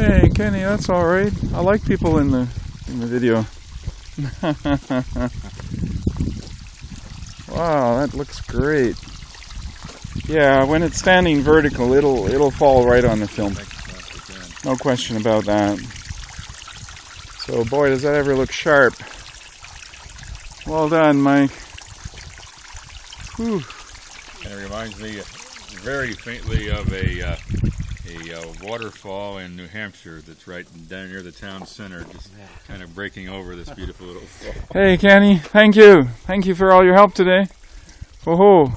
Hey, Kenny, that's all right. I like people in the in the video. wow, that looks great. Yeah, when it's standing vertical, it'll it'll fall right on the film. No question about that. So, boy, does that ever look sharp. Well done, Mike. Whew. And it reminds me very faintly of a uh, a uh, waterfall in New Hampshire that's right down near the town center, just kind of breaking over this beautiful little fall. Hey, Kenny, thank you. Thank you for all your help today. Whoa.